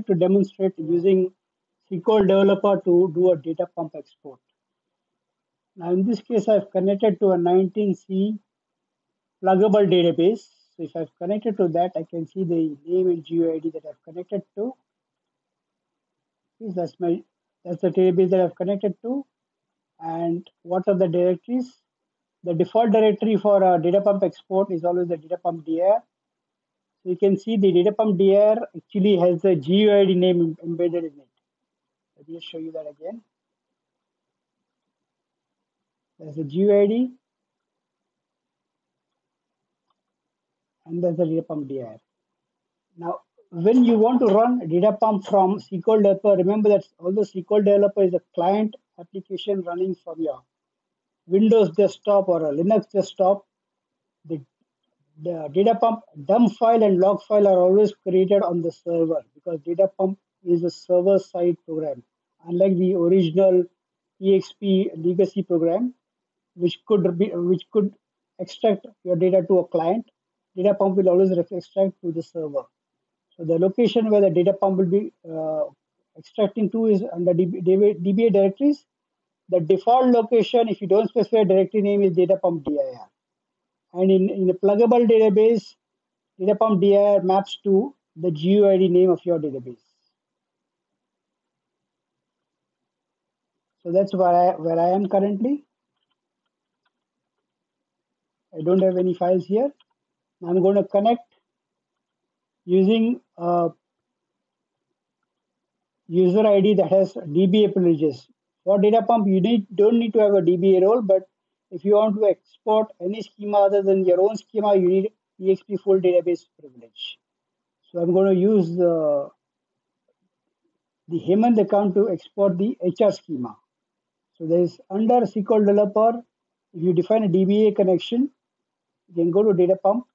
to demonstrate using SQL developer to do a data pump export. Now in this case, I've connected to a 19C pluggable database. So if I've connected to that, I can see the name and GUID that I've connected to. That's my that's the database that I've connected to. And what are the directories? The default directory for a data pump export is always the data pump dir. You can see the data pump dir actually has the GUID name embedded in it. Let me show you that again. There's a GUID and there's a data pump dir. Now, when you want to run data pump from SQL Developer, remember that although SQL Developer is a client application running from your Windows desktop or a Linux desktop, the, the data pump dump file and log file are always created on the server because data pump is a server side program, unlike the original EXP legacy program, which could be which could extract your data to a client. Data pump will always extract to the server. So the location where the data pump will be uh, extracting to is under DBA directories. The default location, if you don't specify a directory name, is data pump dir. And in, in a pluggable database, data pump dir maps to the GUID name of your database. So that's where I, where I am currently. I don't have any files here. I'm going to connect using a user ID that has DBA privileges. For data pump, you need, don't need to have a DBA role, but if you want to export any schema other than your own schema, you need EXP full database privilege. So I'm going to use the, the Hemant account to export the HR schema. So there is under SQL developer, if you define a DBA connection, you can go to data pump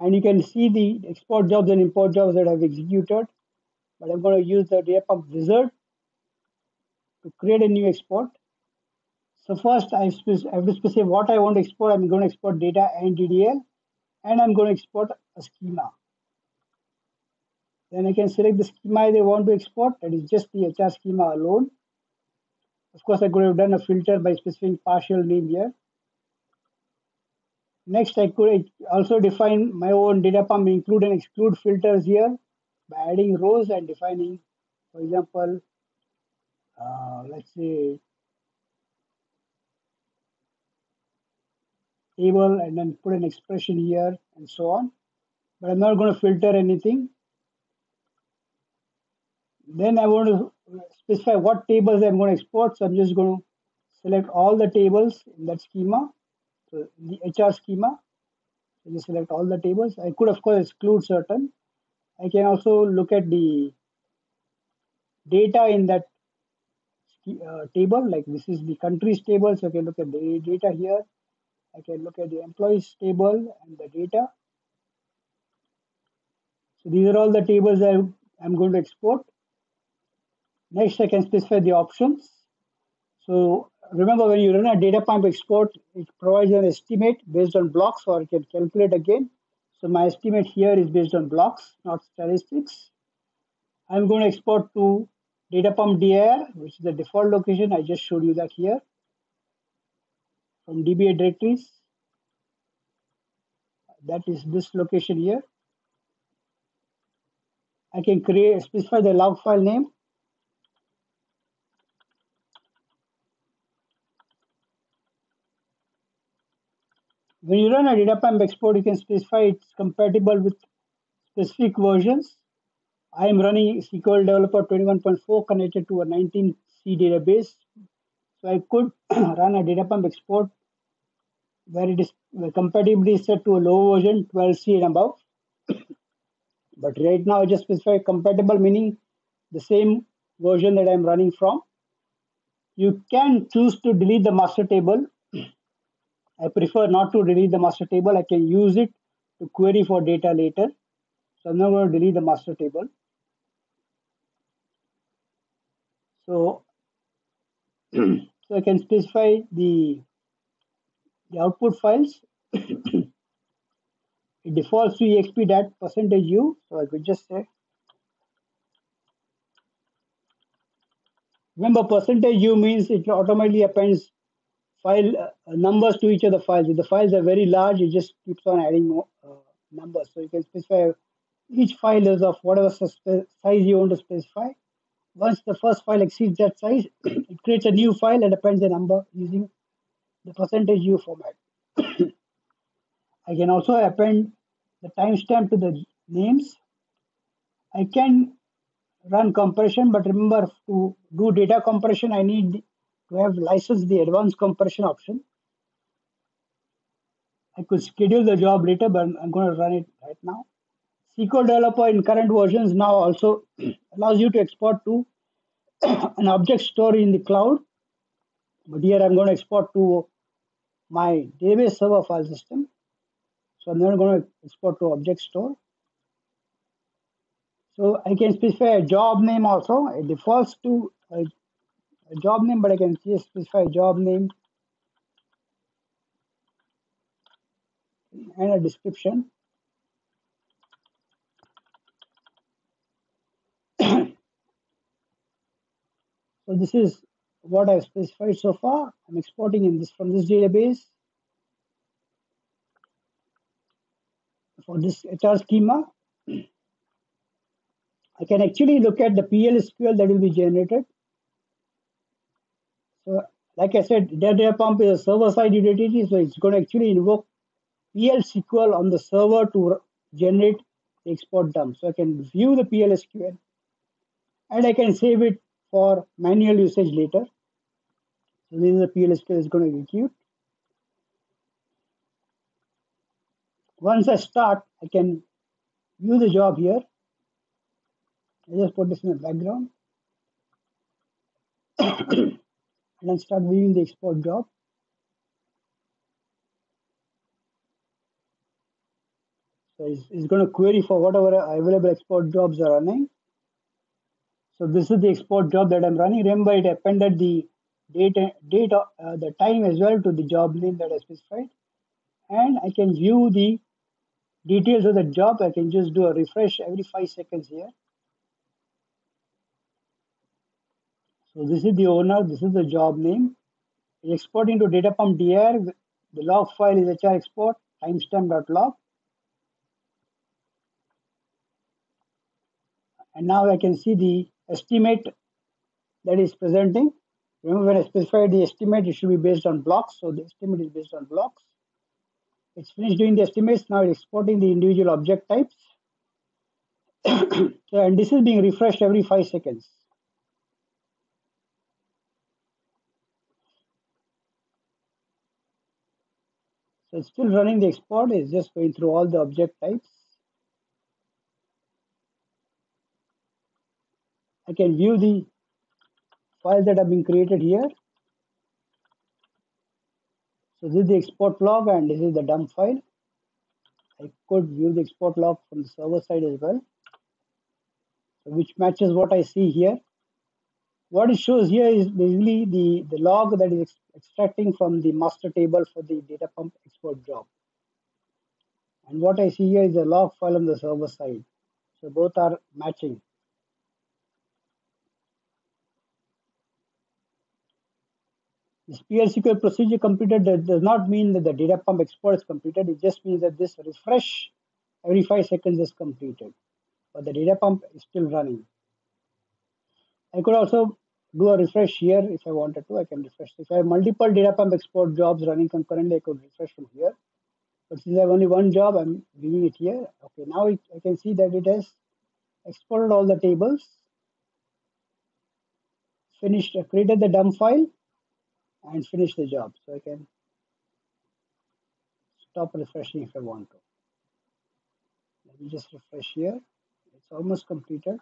and you can see the export jobs and import jobs that I've executed. But I'm going to use the data pump wizard to create a new export. So first I have to specify what I want to export. I'm going to export data and DDL and I'm going to export a schema. Then I can select the schema I want to export. That is just the HR schema alone. Of course, I could have done a filter by specifying partial name here. Next, I could also define my own data pump include and exclude filters here by adding rows and defining, for example, uh, let's say table and then put an expression here and so on. But I'm not going to filter anything. Then I want to specify what tables I'm going to export. So I'm just going to select all the tables in that schema so the HR schema, so you select all the tables. I could of course exclude certain. I can also look at the data in that uh, table, like this is the countries table, so I can look at the data here. I can look at the employees table and the data. So these are all the tables I, I'm going to export. Next, I can specify the options. So remember when you run a data pump export, it provides an estimate based on blocks or it can calculate again. So my estimate here is based on blocks, not statistics. I'm going to export to data pump dir, which is the default location. I just showed you that here from DBA directories. That is this location here. I can create specify the log file name When you run a data pump export, you can specify it's compatible with specific versions. I am running SQL Developer 21.4 connected to a 19C database. So I could run a data pump export where it is compatibility is set to a low version 12C and above. but right now I just specify compatible meaning the same version that I'm running from. You can choose to delete the master table I prefer not to delete the master table. I can use it to query for data later. So I'm not going to delete the master table. So, so I can specify the, the output files. It defaults to exp that percentage u. So i could just say remember percentage u means it automatically appends file uh, numbers to each of the files. If the files are very large it just keeps on adding more uh, numbers. So you can specify each file is of whatever size you want to specify. Once the first file exceeds that size it creates a new file and appends a number using the percentage u format. I can also append the timestamp to the names. I can run compression, but remember to do data compression, I need to have licensed the advanced compression option. I could schedule the job later, but I'm going to run it right now. SQL Developer in current versions now also allows you to export to an object store in the cloud. But here I'm going to export to my database server file system. So I'm not going to export to object store. So I can specify a job name also. It defaults to a, a job name, but I can specify a job name and a description. so this is what I've specified so far. I'm exporting in this from this database for this HR schema. I can actually look at the PL/SQL that will be generated. So, like I said, data pump is a server-side utility, so it's going to actually invoke PL/SQL on the server to generate the export dump. So I can view the PL/SQL and I can save it for manual usage later. So this is the PL/SQL is going to execute. Once I start, I can view the job here I just put this in the background and then start viewing the export job. So it's, it's going to query for whatever available export jobs are running. So this is the export job that I'm running. Remember, it appended the date, date uh, the time as well to the job name that I specified. And I can view the details of the job. I can just do a refresh every five seconds here. So this is the owner, this is the job name. Exporting to data pump dir, the log file is hr export timestamp.log. And now I can see the estimate that is presenting. Remember when I specified the estimate, it should be based on blocks. So the estimate is based on blocks. It's finished doing the estimates. Now it's exporting the individual object types. so, and this is being refreshed every five seconds. So it's still running the export, it's just going through all the object types. I can view the files that have been created here. So this is the export log and this is the dump file. I could view the export log from the server side as well, which matches what I see here what it shows here is basically the, the log that is extracting from the master table for the data pump export job. And what I see here is a log file on the server side. So both are matching. This PL/SQL procedure completed does not mean that the data pump export is completed. It just means that this refresh every five seconds is completed. But the data pump is still running. I could also do a refresh here if I wanted to. I can refresh. If I have multiple data pump export jobs running concurrently, I could refresh from here. But since I have only one job, I'm leaving it here. Okay, now it, I can see that it has exported all the tables, finished, created the dump file, and finish the job. So I can stop refreshing if I want to. Let me just refresh here. It's almost completed.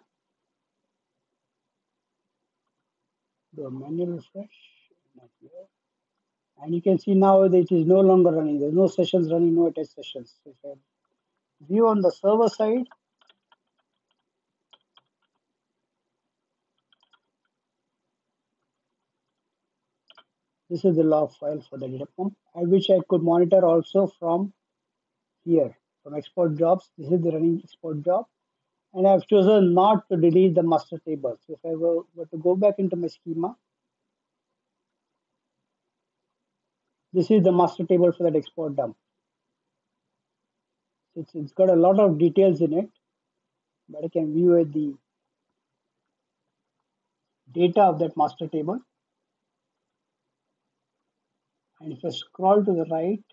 do a manual refresh and you can see now that it is no longer running there's no sessions running no attached sessions so if I view on the server side this is the log file for the data pump uh, which I could monitor also from here from export jobs this is the running export job and I've chosen not to delete the master table. So if I were, were to go back into my schema, this is the master table for that export dump. It's, it's got a lot of details in it, but I can view the data of that master table. And if I scroll to the right,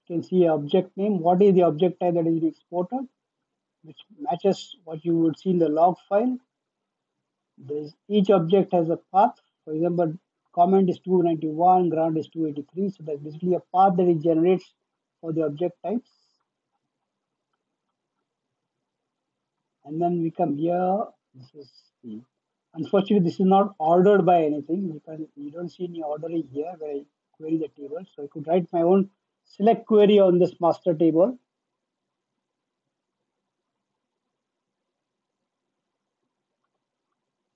you can see object name. What is the object type that is exported, which matches what you would see in the log file. There's, each object has a path. For example, comment is 291, grant is 283. So that's basically a path that it generates for the object types. And then we come here. This is the Unfortunately, this is not ordered by anything because you don't see any ordering here where I query the table. So I could write my own select query on this master table.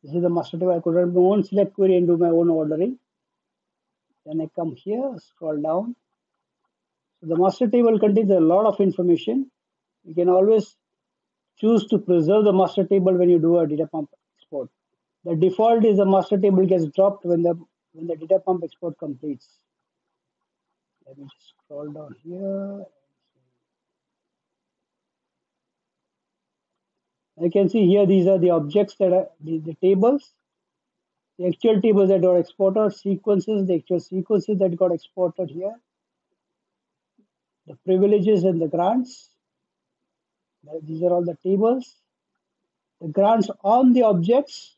This is the master table. I could write my own select query and do my own ordering. Then I come here, scroll down. So the master table contains a lot of information. You can always choose to preserve the master table when you do a data pump export. The default is the master table gets dropped when the when the data pump export completes. Let me just scroll down here. I can see here these are the objects that are the, the tables, the actual tables that got exported, sequences, the actual sequences that got exported here, the privileges and the grants. These are all the tables. The grants on the objects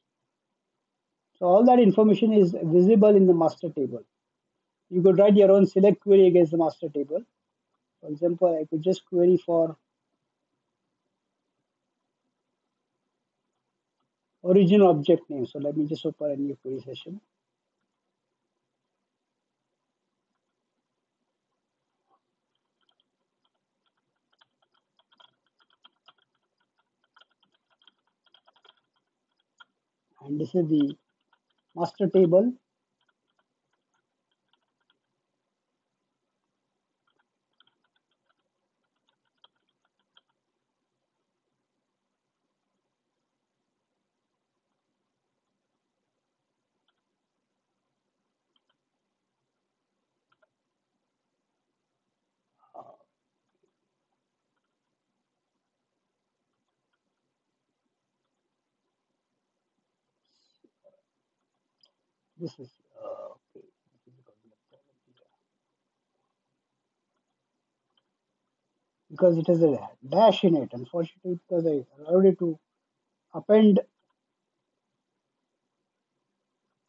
so all that information is visible in the master table. You could write your own select query against the master table. For example, I could just query for original object name. So let me just open a new query session. And this is the master table this is uh, okay. because it has a dash in it unfortunately because I allowed it to append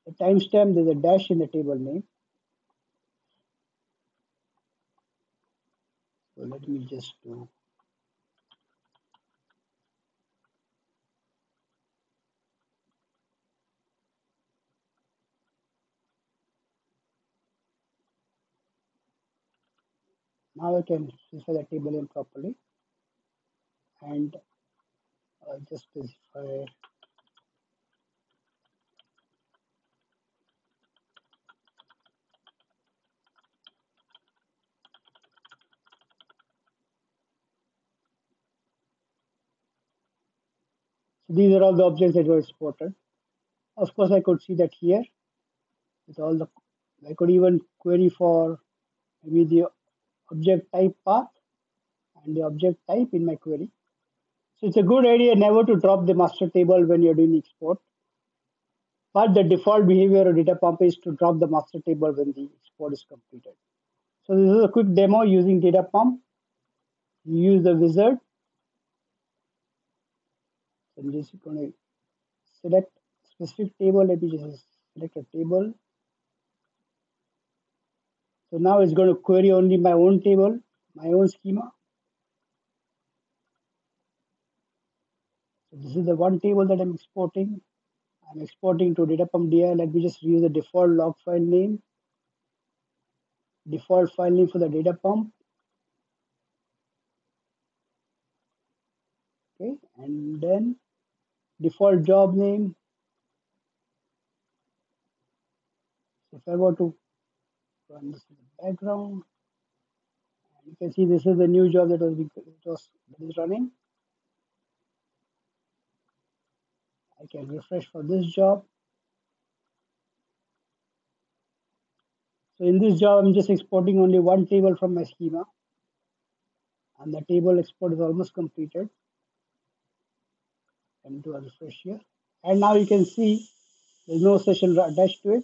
the timestamp there's a dash in the table name so let me just do Now I can specify the table name properly and uh, just specify So these are all the objects that were exported. Of course, I could see that here with all the, I could even query for maybe the object type path and the object type in my query. So it's a good idea never to drop the master table when you're doing export. But the default behavior of data pump is to drop the master table when the export is completed. So this is a quick demo using data pump. You use the wizard. I'm just going to select specific table. Let me just select a table so now it's going to query only my own table, my own schema. So this is the one table that I'm exporting. I'm exporting to data pump DI. Let me just use the default log file name. Default file name for the data pump. Okay, and then default job name. If I were to run this background. You can see this is the new job that was, was that is running. I can refresh for this job. So in this job, I'm just exporting only one table from my schema. And the table export is almost completed. And do a refresh here. And now you can see there's no session attached to it.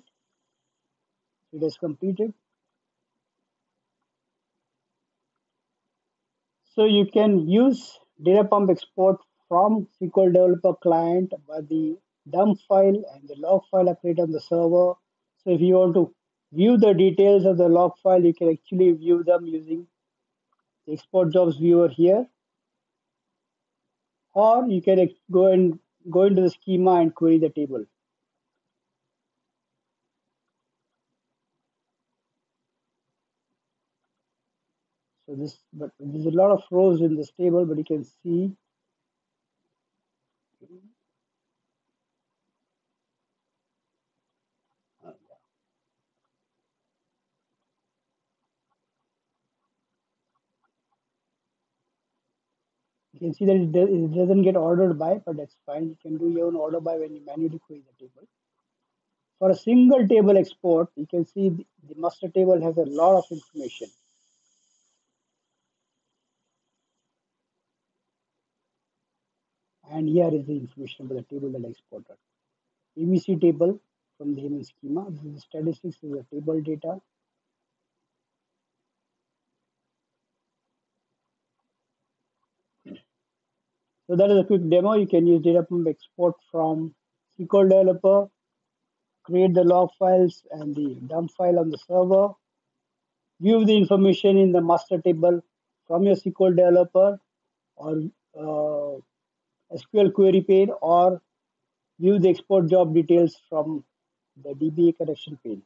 It is completed. So you can use data pump export from SQL Developer Client by the dump file and the log file created on the server. So if you want to view the details of the log file, you can actually view them using the export jobs viewer here. Or you can go and go into the schema and query the table. This, but there's a lot of rows in this table, but you can see You can see that it, does, it doesn't get ordered by, but that's fine. You can do your own order by when you manually query the table. For a single table export, you can see the master table has a lot of information. And here is the information about the table that I exported. ABC table from the Hemant schema. This is statistics, this is the table data. So that is a quick demo. You can use data pump export from SQL developer, create the log files and the dump file on the server, view the information in the master table from your SQL developer or uh, SQL query pane or view the export job details from the DBA connection pane.